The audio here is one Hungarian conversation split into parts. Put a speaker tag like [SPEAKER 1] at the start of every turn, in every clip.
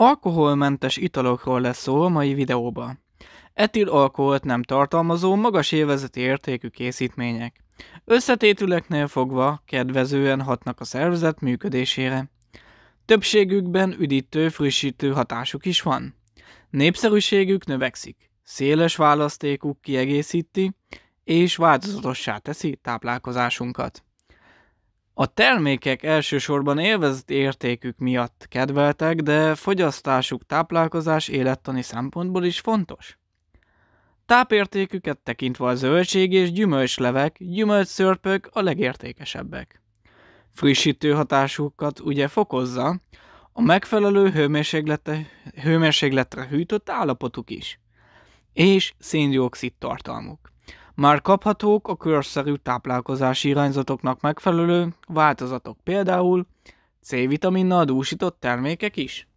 [SPEAKER 1] Alkoholmentes italokról lesz szó a mai videóban. Etil alkoholt nem tartalmazó, magas élvezeti értékű készítmények. Összetétüleknél fogva kedvezően hatnak a szervezet működésére. Többségükben üdítő, frissítő hatásuk is van. Népszerűségük növekszik. Széles választékuk kiegészíti, és változatossá teszi táplálkozásunkat. A termékek elsősorban élvezett értékük miatt kedveltek, de fogyasztásuk táplálkozás élettani szempontból is fontos. Tápértéküket tekintve a zöldség és gyümölcslevek, gyümölcsszörpök a legértékesebbek. Frissítő hatásukat ugye fokozza, a megfelelő hőmérsékletre, hőmérsékletre hűtött állapotuk is, és széndiokszid tartalmuk. Már kaphatók a körszerű táplálkozási irányzatoknak megfelelő változatok, például C-vitaminnal dúsított termékek is.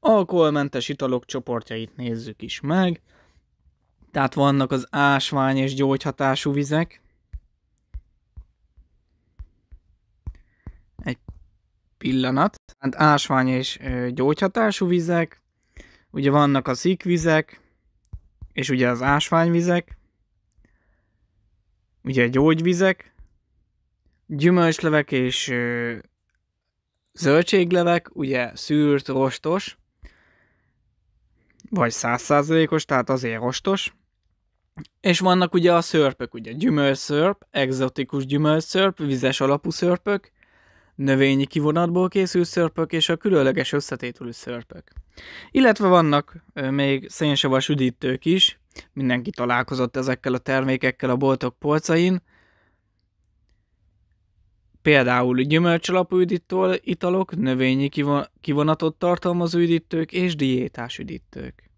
[SPEAKER 1] Alkoholmentes italok csoportjait nézzük is meg. Tehát vannak az ásvány és gyógyhatású vizek. Egy pillanat. Tehát ásvány és gyógyhatású vizek. Ugye vannak a szikvizek, és ugye az ásványvizek ugye gyógyvizek, gyümölcslevek és ö, zöldséglevek, ugye szűrt, rostos, vagy százszázalékos, tehát azért rostos. És vannak ugye a szörpök, ugye gyümölcsszörp, egzotikus gyümölcsszörp, vizes alapú szörpök, növényi kivonatból készült szörpök és a különleges összetételű szörpök. Illetve vannak még szénsavas üdítők is, mindenki találkozott ezekkel a termékekkel a boltok polcain. Például gyümölcsalapú üdítő italok, növényi kivonatot tartalmazó üdítők és diétás üdítők.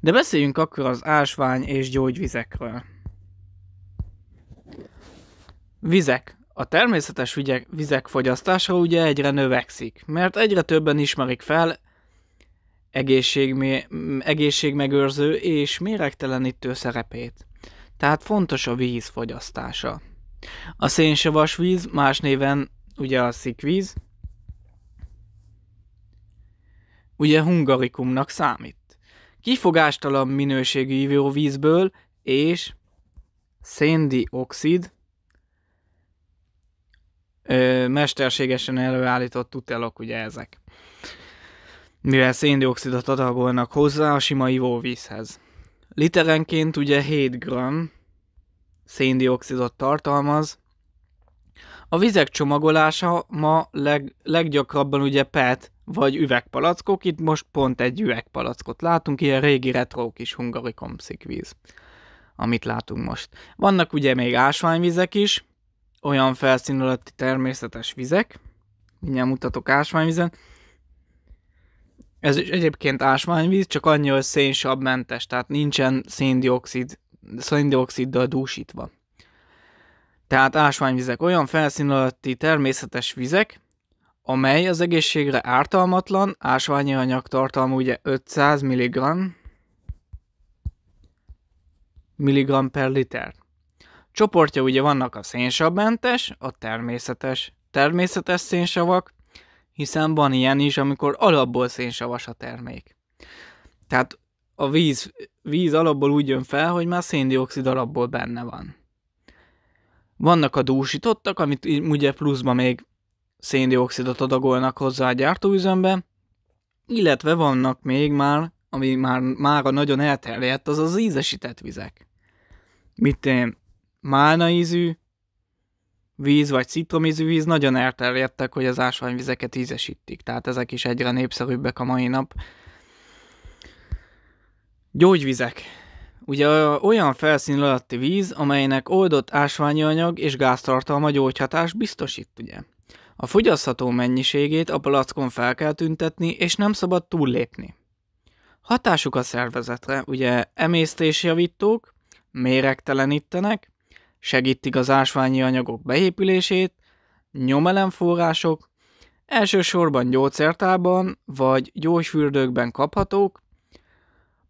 [SPEAKER 1] De beszéljünk akkor az ásvány és gyógyvizekről. Vizek. A természetes vizek fogyasztása ugye egyre növekszik, mert egyre többen ismerik fel egészségmé- egészségmegőrző és méregtelenítő szerepét. Tehát fontos a víz fogyasztása. A szénsavas víz, más néven ugye a szikvíz, ugye hungarikumnak számít. Kifogástalan minőségű ivóvízből és széndiokszid mesterségesen előállított tutelok, ugye ezek mivel széndiokszidot adagolnak hozzá a sima ivóvízhez. Literenként ugye 7 g széndiokszidot tartalmaz. A vizek csomagolása ma leg, leggyakrabban ugye PET vagy üvegpalackok, itt most pont egy üvegpalackot látunk, ilyen régi retro kis hungari víz, amit látunk most. Vannak ugye még ásványvizek is, olyan felszín alatti természetes vizek, mindjárt mutatok ásványvizet, ez is egyébként ásványvíz, csak annyi, hogy szénsavmentes, tehát nincsen széndiokszid, széndioksziddal dúsítva. Tehát ásványvizek olyan felszín alatti természetes vizek, amely az egészségre ártalmatlan, ásványi anyag tartalma ugye 500 mg mg per liter. Csoportja ugye vannak a szénsavmentes, a természetes, természetes szénsavak, hiszen van ilyen is, amikor alapból szénsavas a termék. Tehát a víz, víz alapból úgy jön fel, hogy már széndiokszid alapból benne van. Vannak a dúsítottak, amit ugye pluszban még széndiokszidot adagolnak hozzá a gyártóüzembe, illetve vannak még már, ami már, már a nagyon elterjedt, az az ízesített vizek. Mit én, málna ízű, víz vagy citromízű víz nagyon elterjedtek, hogy az ásványvizeket ízesítik, tehát ezek is egyre népszerűbbek a mai nap. Gyógyvizek. Ugye olyan felszín alatti víz, amelynek oldott ásványi anyag és gáztartalma gyógyhatás biztosít, ugye. A fogyasztható mennyiségét a palackon fel kell tüntetni, és nem szabad túllépni. Hatásuk a szervezetre, ugye emésztésjavítók, méregtelenítenek, segítik az ásványi anyagok beépülését, nyomelemforrások, elsősorban gyógyszertában vagy gyógyfürdőkben kaphatók,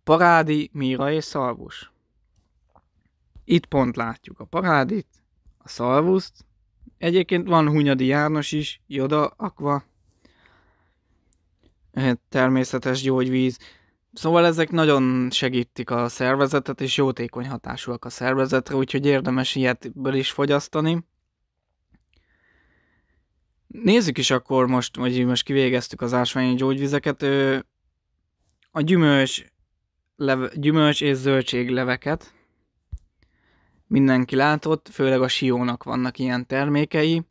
[SPEAKER 1] parádi, míra és szalvus. Itt pont látjuk a parádit, a szalvuszt, egyébként van Hunyadi János is, Joda, Aqua, természetes gyógyvíz. Szóval ezek nagyon segítik a szervezetet, és jótékony hatásúak a szervezetre, úgyhogy érdemes ilyetből is fogyasztani. Nézzük is akkor most, vagy most kivégeztük az ásványi gyógyvizeket, a gyümölcs, leve, gyümölcs és zöldségleveket mindenki látott, főleg a Siónak vannak ilyen termékei,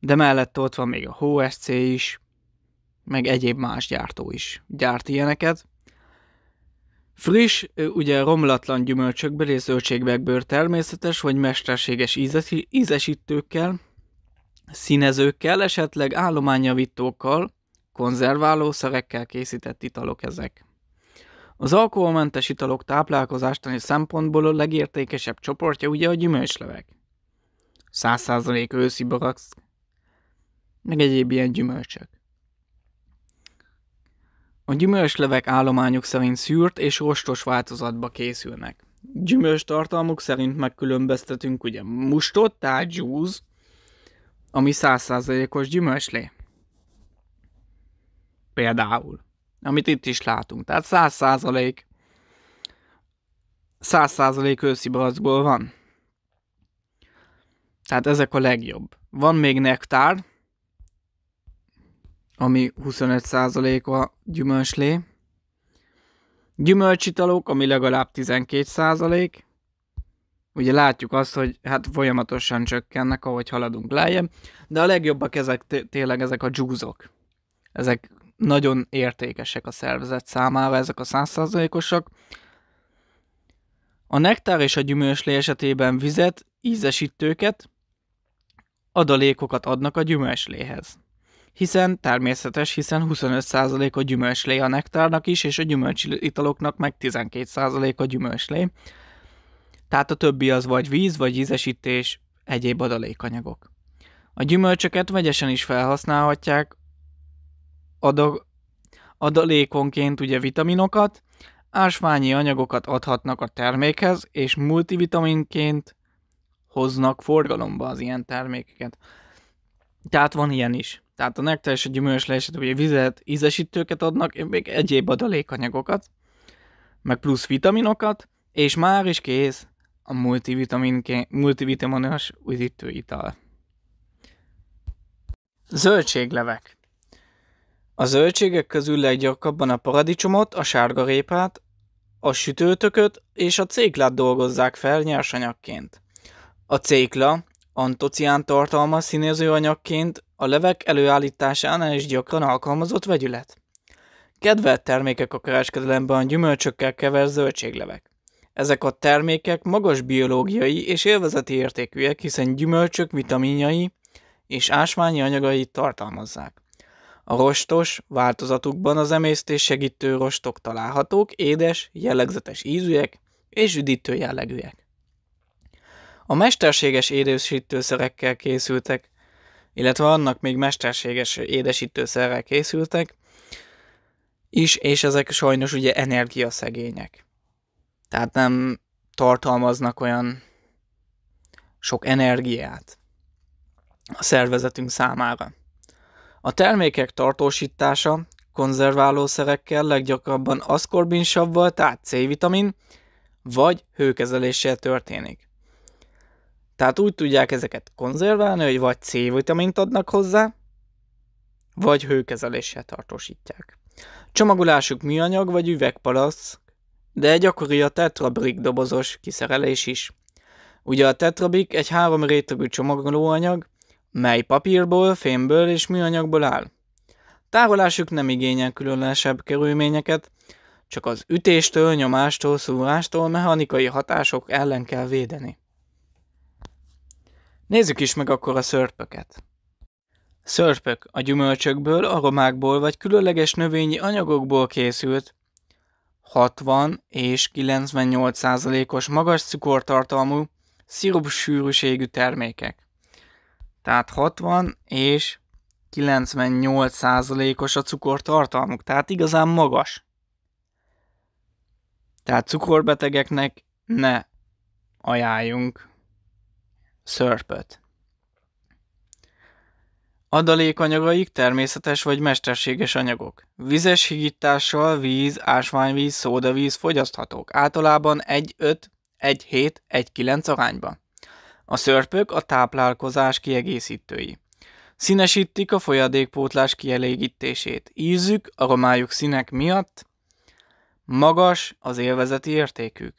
[SPEAKER 1] de mellett ott van még a HSC is, meg egyéb más gyártó is gyárt ilyeneket. Friss, ugye romlatlan gyümölcsökből és zöldségekből természetes vagy mesterséges ízesítőkkel, színezőkkel, esetleg állományjavítókkal, konzerválószerekkel készített italok ezek. Az alkoholmentes italok táplálkozástani szempontból a legértékesebb csoportja ugye a gyümölcslevek. 100% őszi barack, meg egyéb ilyen gyümölcsök. A gyümölcslevek állományuk szerint szűrt és rostos változatba készülnek. Gyümölcs tartalmuk szerint megkülönböztetünk ugye mustot, tehát juice, ami 100%-os gyümölcslé. Például. Amit itt is látunk. Tehát 100% 100% őszi barackból van. Tehát ezek a legjobb. Van még nektár, ami 25% a gyümölcslé. Gyümölcsitalok, ami legalább 12%. Ugye látjuk azt, hogy hát folyamatosan csökkennek, ahogy haladunk lejjebb, de a legjobbak ezek tényleg ezek a dzsúzok. Ezek nagyon értékesek a szervezet számára, ezek a 100%-osak. A nektár és a gyümölcslé esetében vizet, ízesítőket, adalékokat adnak a gyümölcsléhez hiszen természetes, hiszen 25% a gyümölcslé a nektárnak is, és a gyümölcsitaloknak meg 12% a gyümölcslé. Tehát a többi az vagy víz, vagy ízesítés, egyéb adalékanyagok. A gyümölcsöket vegyesen is felhasználhatják, adag, adalékonként ugye vitaminokat, ásványi anyagokat adhatnak a termékhez, és multivitaminként hoznak forgalomba az ilyen termékeket. Tehát van ilyen is. Tehát a nektar és a gyümölcs leesett, ugye vizet, ízesítőket adnak, még egyéb adalékanyagokat, meg plusz vitaminokat, és már is kész a multivitaminos üdítőital. Zöldséglevek. A zöldségek közül leggyakrabban a paradicsomot, a sárgarépát, a sütőtököt és a céklát dolgozzák fel nyersanyagként. A cékla antocián tartalmaz színezőanyagként a levek előállításánál is gyakran alkalmazott vegyület. Kedvelt termékek a kereskedelemben a gyümölcsökkel kevert zöldséglevek. Ezek a termékek magas biológiai és élvezeti értékűek, hiszen gyümölcsök vitaminjai és ásványi anyagai tartalmazzák. A rostos változatukban az emésztés segítő rostok találhatók, édes, jellegzetes ízűek és üdítő jellegűek. A mesterséges édesítőszerekkel készültek, illetve annak még mesterséges édesítőszerrel készültek is, és ezek sajnos ugye energiaszegények. Tehát nem tartalmaznak olyan sok energiát a szervezetünk számára. A termékek tartósítása konzerválószerekkel leggyakrabban aszkorbinsavval, tehát C-vitamin, vagy hőkezeléssel történik. Tehát úgy tudják ezeket konzerválni, hogy vagy C-vitamint adnak hozzá, vagy hőkezeléssel tartósítják. Csomagolásuk műanyag vagy üvegpalack, de gyakori a tetrabrik dobozos kiszerelés is. Ugye a tetrabrik egy három rétegű csomagolóanyag, mely papírból, fémből és műanyagból áll. Tárolásuk nem igényel különösebb körülményeket, csak az ütéstől, nyomástól, szúrástól, mechanikai hatások ellen kell védeni. Nézzük is meg akkor a szörpöket. Szörpök a gyümölcsökből, aromákból vagy különleges növényi anyagokból készült 60 és 98 os magas cukortartalmú, szirupsűrűségű termékek. Tehát 60 és 98 os a cukortartalmuk, tehát igazán magas. Tehát cukorbetegeknek ne ajánljunk szörpöt. Adalékanyagaik természetes vagy mesterséges anyagok. Vizes higítással víz, ásványvíz, szódavíz fogyaszthatók, általában 1-5, 1-7, 1-9 arányban. A szörpök a táplálkozás kiegészítői. Színesítik a folyadékpótlás kielégítését. Ízük, aromájuk színek miatt magas az élvezeti értékük.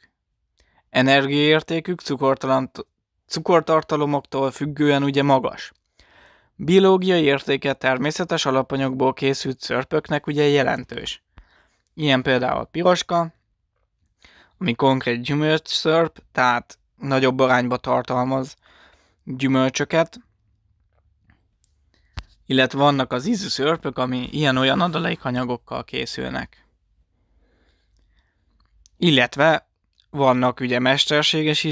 [SPEAKER 1] Energiaértékük cukortartalomoktól függően ugye magas. Biológiai értéke természetes alapanyagból készült szörpöknek ugye jelentős. Ilyen például a piroska, ami konkrét gyümölcsszörp, tehát nagyobb arányba tartalmaz gyümölcsöket, illetve vannak az ízű szörpök, ami ilyen-olyan adalékanyagokkal készülnek. Illetve vannak ugye mesterséges,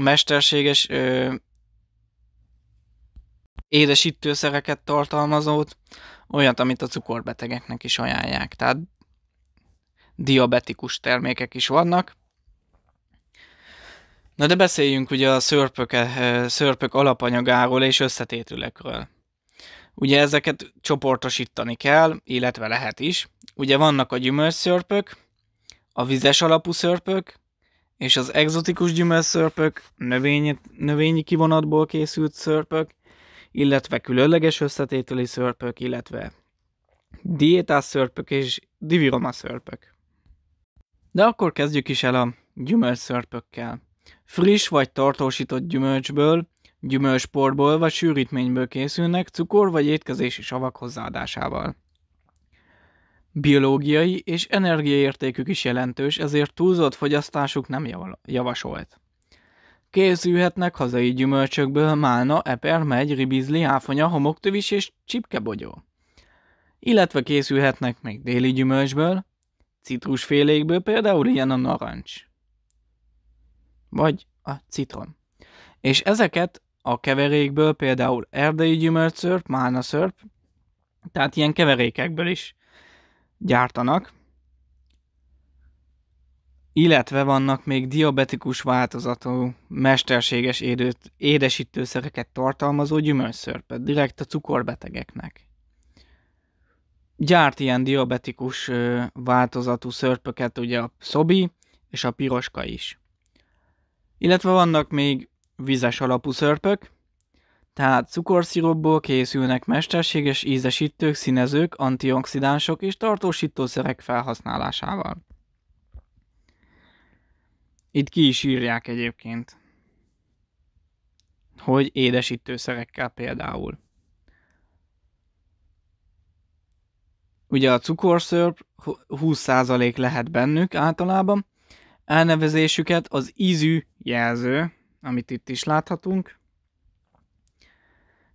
[SPEAKER 1] mesterséges édesítőszereket tartalmazót, olyat, amit a cukorbetegeknek is ajánlják. Tehát diabetikus termékek is vannak. Na de beszéljünk ugye a szörpök, szörpök alapanyagáról és összetétülekről. Ugye ezeket csoportosítani kell, illetve lehet is. Ugye vannak a gyümölcsszörpök, a vizes alapú szörpök, és az egzotikus gyümölcsszörpök, növényi, növényi kivonatból készült szörpök, illetve különleges összetételi szörpök, illetve diétás szörpök és diviroma szörpök. De akkor kezdjük is el a gyümölcsszörpökkel. Friss vagy tartósított gyümölcsből, gyümölcsportból vagy sűrítményből készülnek cukor vagy étkezési savak hozzáadásával. Biológiai és energiaértékük is jelentős, ezért túlzott fogyasztásuk nem javasolt. Készülhetnek hazai gyümölcsökből málna, eper, megy, ribizli, áfonya, homoktövis és csipkebogyó. Illetve készülhetnek még déli gyümölcsből, citrusfélékből, például ilyen a narancs. Vagy a citron. És ezeket a keverékből például erdei gyümölcszörp, málnaszörp, tehát ilyen keverékekből is gyártanak, illetve vannak még diabetikus változatú, mesterséges édőt, édesítőszereket tartalmazó gyümölcsszörpet, direkt a cukorbetegeknek. Gyárt ilyen diabetikus változatú szörpöket ugye a szobi és a piroska is. Illetve vannak még vizes alapú szörpök, tehát cukorszirupból készülnek mesterséges ízesítők, színezők, antioxidánsok és tartósítószerek felhasználásával. Itt ki is írják egyébként, hogy édesítőszerekkel például. Ugye a cukorszörp 20% lehet bennük általában, elnevezésüket az ízű jelző, amit itt is láthatunk.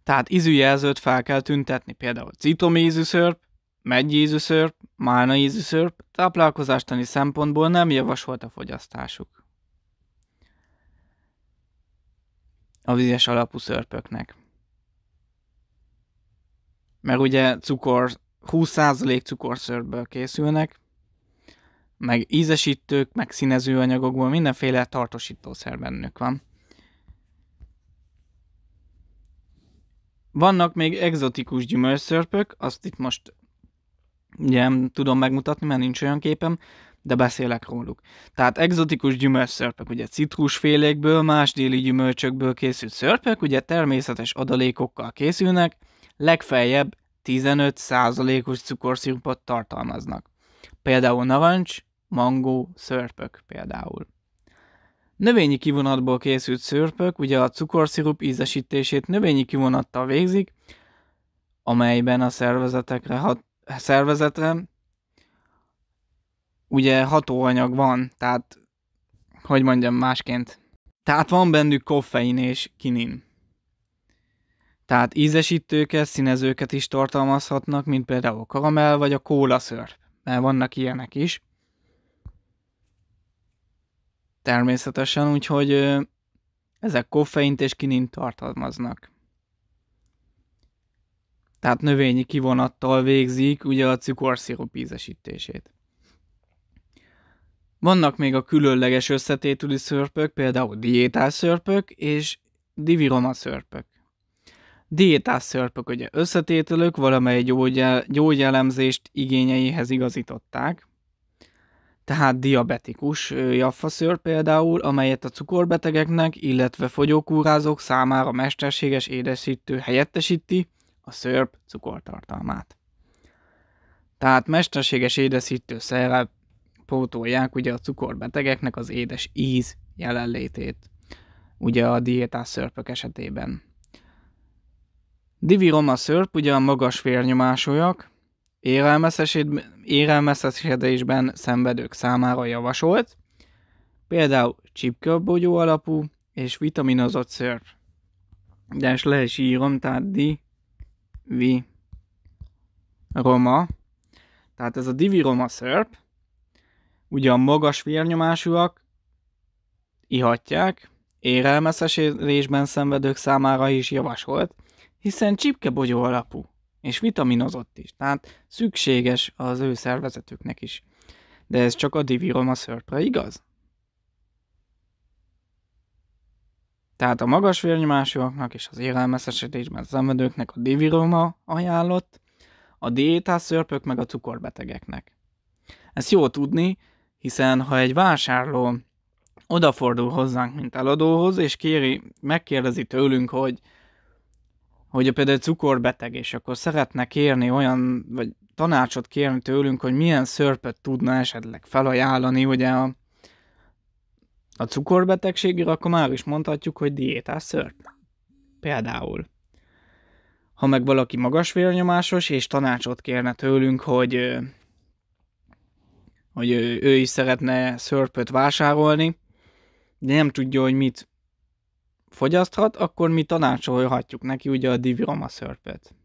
[SPEAKER 1] Tehát ízűjelzőt fel kell tüntetni, például citomízű szörp, meggyízű szörp, málna ízű szörp, táplálkozástani szempontból nem javasolt a fogyasztásuk. A vizes alapú szörpöknek. Mert ugye cukor, 20% cukorszörpből készülnek, meg ízesítők, meg színezőanyagokból mindenféle tartósítószer bennük van. Vannak még egzotikus gyümölcsszörpök, azt itt most ugye nem tudom megmutatni, mert nincs olyan képem, de beszélek róluk. Tehát egzotikus gyümölcsszörpök, ugye citrusfélékből, más déli gyümölcsökből készült szörpök, ugye természetes adalékokkal készülnek, legfeljebb 15%-os cukorszirupot tartalmaznak. Például narancs, mangó, szörpök például. Növényi kivonatból készült szörpök ugye a cukorszirup ízesítését növényi kivonattal végzik, amelyben a szervezetekre hat, szervezetre ugye hatóanyag van, tehát hogy mondjam másként. Tehát van bennük koffein és kinin. Tehát ízesítőket, színezőket is tartalmazhatnak, mint például a karamell vagy a kólaszörp, mert vannak ilyenek is természetesen, úgyhogy ezek koffeint és kinint tartalmaznak. Tehát növényi kivonattal végzik ugye a cukorszirup ízesítését. Vannak még a különleges összetétüli szörpök, például diétás szörpök és diviroma szörpök. Diétás szörpök ugye összetételők valamely gyógyel, gyógyelemzést igényeihez igazították, tehát diabetikus jaffa szörp például, amelyet a cukorbetegeknek, illetve fogyókúrázók számára mesterséges édesítő helyettesíti a szörp cukortartalmát. Tehát mesterséges édesítő szerrel pótolják ugye a cukorbetegeknek az édes íz jelenlétét, ugye a diétás szörpök esetében. Diviroma szörp ugye a magas vérnyomásúak, érelmeszesedésben szenvedők számára javasolt, például csipkőbogyó alapú és vitaminozott szörp. De ezt le is írom, tehát di, vi, roma. Tehát ez a diviroma szörp, ugye a magas vérnyomásúak ihatják, érelmeszesedésben szenvedők számára is javasolt, hiszen csipkebogyó alapú és vitaminozott is, tehát szükséges az ő szervezetüknek is. De ez csak a diviroma szörpre igaz? Tehát a magas vérnyomásúaknak és az élelmeszesedésben szenvedőknek a diviroma ajánlott, a diétás szörpök meg a cukorbetegeknek. Ezt jó tudni, hiszen ha egy vásárló odafordul hozzánk, mint eladóhoz, és kéri, megkérdezi tőlünk, hogy hogy például cukorbeteg, és akkor szeretne kérni olyan, vagy tanácsot kérni tőlünk, hogy milyen szörpet tudna esetleg felajánlani, ugye a, a cukorbetegségre, akkor már is mondhatjuk, hogy diétás szörp. Például. Ha meg valaki magas vérnyomásos, és tanácsot kérne tőlünk, hogy, hogy ő, ő is szeretne szörpöt vásárolni, de nem tudja, hogy mit fogyaszthat, akkor mi tanácsolhatjuk neki ugye a diviroma szörpet.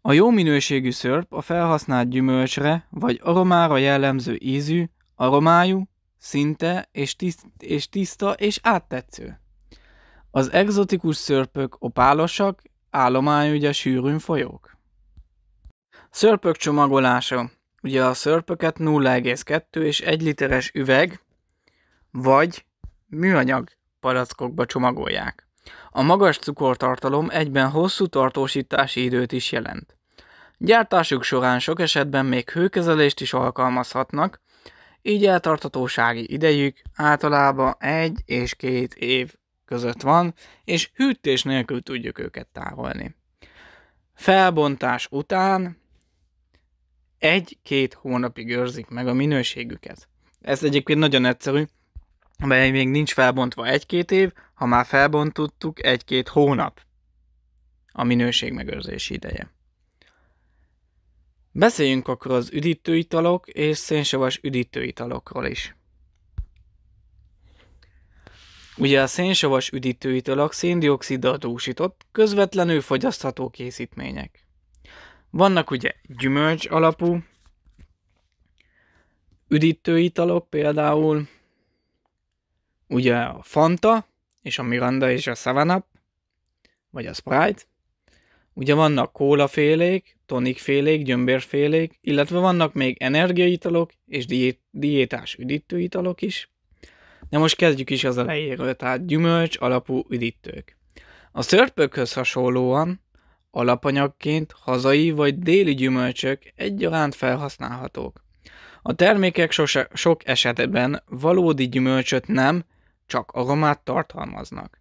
[SPEAKER 1] A jó minőségű szörp a felhasznált gyümölcsre vagy aromára jellemző ízű, aromájú, szinte és, tiszt, és tiszta és áttetsző. Az egzotikus szörpök opálosak, állomány ugye sűrűn folyók. Szörpök csomagolása. Ugye a szörpöket 0,2 és 1 literes üveg, vagy műanyag palackokba csomagolják. A magas cukortartalom egyben hosszú tartósítási időt is jelent. Gyártásuk során sok esetben még hőkezelést is alkalmazhatnak, így eltartatósági idejük általában egy és két év között van, és hűtés nélkül tudjuk őket tárolni. Felbontás után egy-két hónapig őrzik meg a minőségüket. Ez egyébként nagyon egyszerű, mely még nincs felbontva egy-két év, ha már felbontottuk egy-két hónap a minőség megőrzési ideje. Beszéljünk akkor az üdítőitalok és szénsavas üdítőitalokról is. Ugye a szénsavas üdítőitalok széndioksziddal dúsított, közvetlenül fogyasztható készítmények. Vannak ugye gyümölcs alapú üdítőitalok például, ugye a Fanta, és a Miranda és a Seven Up, vagy a Sprite. Ugye vannak kólafélék, tonikfélék, gyömbérfélék, illetve vannak még energiaitalok és diét, diétás üdítőitalok is. De most kezdjük is az elejéről, tehát gyümölcs alapú üdítők. A szörpökhöz hasonlóan alapanyagként hazai vagy déli gyümölcsök egyaránt felhasználhatók. A termékek sose, sok esetben valódi gyümölcsöt nem, csak aromát tartalmaznak.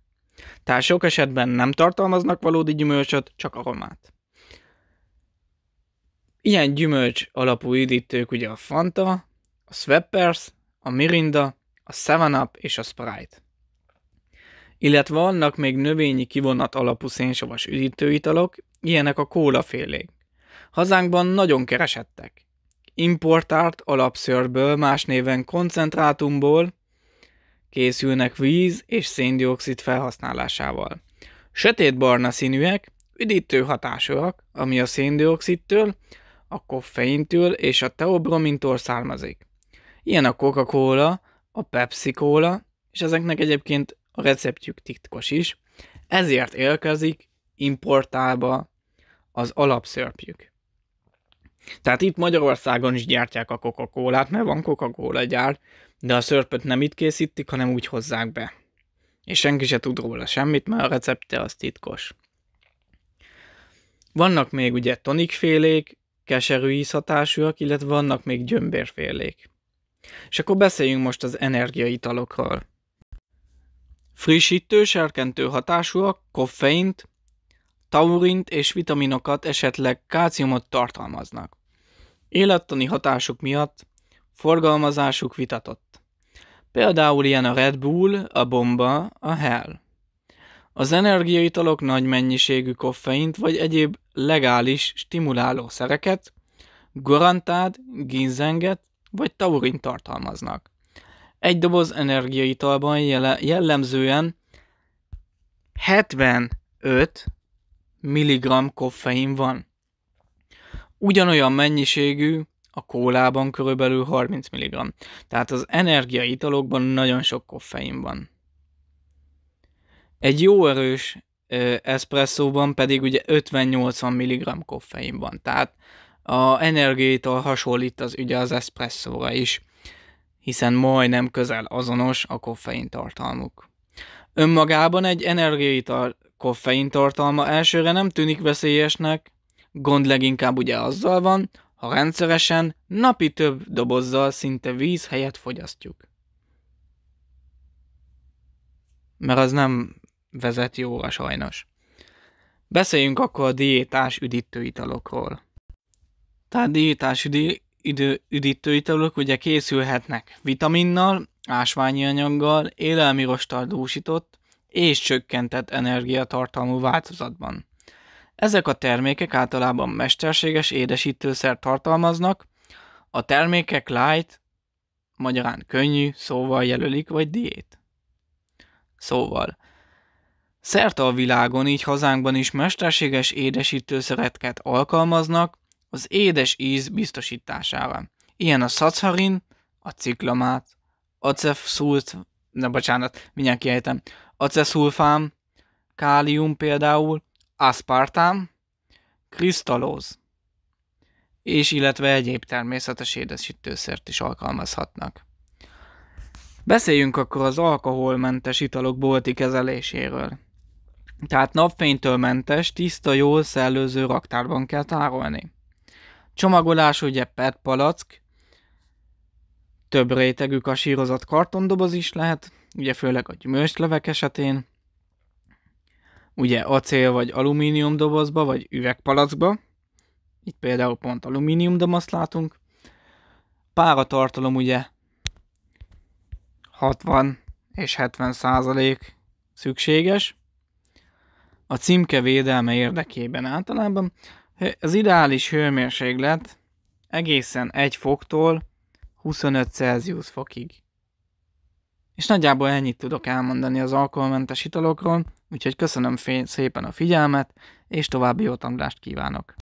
[SPEAKER 1] Tehát sok esetben nem tartalmaznak valódi gyümölcsöt, csak aromát. Ilyen gyümölcs alapú üdítők ugye a Fanta, a Sweppers, a Mirinda, a Seven Up és a Sprite. Illetve vannak még növényi kivonat alapú szénsavas üdítőitalok, ilyenek a kólafélék. Hazánkban nagyon keresettek. Importált alapszörből, más néven koncentrátumból készülnek víz és széndiokszid felhasználásával. Sötétbarna színűek, üdítő hatásúak, ami a széndiokszidtől, a koffeintől és a teobromintól származik. Ilyen a Coca-Cola, a Pepsi-Cola, és ezeknek egyébként a receptjük titkos is, ezért érkezik importálba az alapszörpjük. Tehát itt Magyarországon is gyártják a Coca-Colát, mert van Coca-Cola gyár, de a szörpöt nem itt készítik, hanem úgy hozzák be. és senki se tud róla semmit, mert a recepte az titkos. Vannak még ugye tonikfélék, keserű ízhatásúak, illetve vannak még gyömbérfélék. És akkor beszéljünk most az energiaitalokról. Frissítő, serkentő hatásúak, koffeint, taurint és vitaminokat, esetleg kálciumot tartalmaznak. Élettani hatásuk miatt forgalmazásuk vitatott. Például ilyen a Red Bull, a Bomba, a Hell. Az energiaitalok nagy mennyiségű koffeint vagy egyéb legális stimuláló szereket, gorantát, ginzenget vagy taurint tartalmaznak. Egy doboz energiaitalban jellemzően 75 mg koffein van. Ugyanolyan mennyiségű a kólában körülbelül 30 mg. Tehát az energiaitalokban nagyon sok koffein van. Egy jó erős eszpresszóban pedig ugye 50-80 mg koffein van. Tehát a energiaital hasonlít az ugye az eszpresszóra is, hiszen majdnem közel azonos a koffein tartalmuk. Önmagában egy energiaital koffein tartalma elsőre nem tűnik veszélyesnek, gond leginkább ugye azzal van, ha rendszeresen, napi több dobozzal szinte víz helyett fogyasztjuk. Mert az nem vezet jóra sajnos. Beszéljünk akkor a diétás üdítőitalokról. Tehát diétás üdi, idő, üdítőitalok ugye készülhetnek vitaminnal, ásványi anyaggal, élelmi rostal dúsított és csökkentett energiatartalmú változatban. Ezek a termékek általában mesterséges édesítőszer tartalmaznak, a termékek light, magyarán könnyű, szóval jelölik, vagy diét. Szóval, szerte a világon, így hazánkban is mesterséges édesítőszereket alkalmaznak az édes íz biztosítására. Ilyen a szacharin, a ciklamát, acefszult, ne bocsánat, mindjárt kiejtem, aceszulfám, kálium például, aspartám, krisztalóz, és illetve egyéb természetes édesítőszert is alkalmazhatnak. Beszéljünk akkor az alkoholmentes italok bolti kezeléséről. Tehát napfénytől mentes, tiszta, jól szellőző raktárban kell tárolni. Csomagolás ugye PET palack, több rétegű kasírozott kartondoboz is lehet, ugye főleg a gyümölcslevek esetén, ugye acél vagy alumínium dobozba, vagy üvegpalackba, itt például pont alumínium dobozt látunk, páratartalom ugye 60 és 70 százalék szükséges, a címke védelme érdekében általában. Az ideális hőmérséklet egészen 1 foktól 25 Celsius fokig. És nagyjából ennyit tudok elmondani az alkoholmentes italokról, úgyhogy köszönöm szépen a figyelmet, és további jó tanulást kívánok!